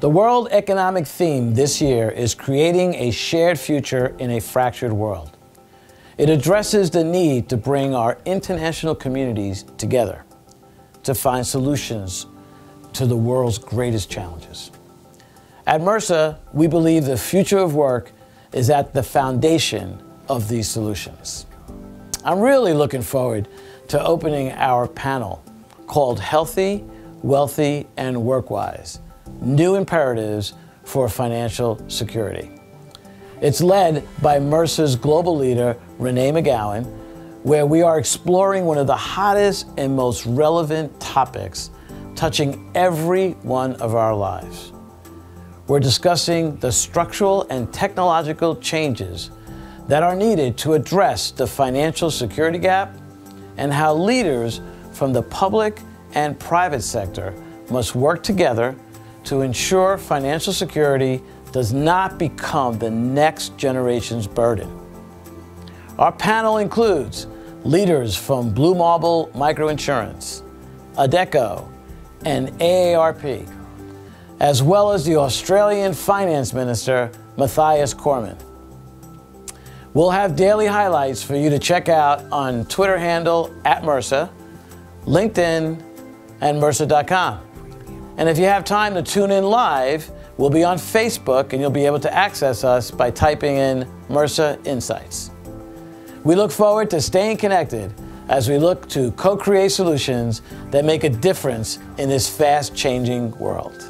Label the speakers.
Speaker 1: The World Economic theme this year is creating a shared future in a fractured world. It addresses the need to bring our international communities together to find solutions to the world's greatest challenges. At Mercer, we believe the future of work is at the foundation of these solutions. I'm really looking forward to opening our panel called Healthy, Wealthy, and Workwise New Imperatives for Financial Security. It's led by Mercer's global leader, Renee McGowan, where we are exploring one of the hottest and most relevant topics touching every one of our lives. We're discussing the structural and technological changes that are needed to address the financial security gap and how leaders from the public and private sector must work together to ensure financial security does not become the next generation's burden. Our panel includes leaders from Blue Marble Microinsurance, Adecco, and AARP, as well as the Australian Finance Minister, Mathias Cormann. We'll have daily highlights for you to check out on Twitter handle at Mercer, LinkedIn, and Mercer.com. And if you have time to tune in live, We'll be on Facebook and you'll be able to access us by typing in Mercer Insights. We look forward to staying connected as we look to co create solutions that make a difference in this fast changing world.